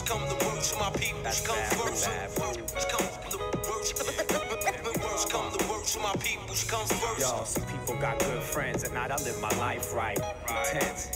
come the worst, my peoples come first. Worst come the worst. Worst come the worst, my peoples come first. Yo, some people got good friends, and not I live my life right. Intense.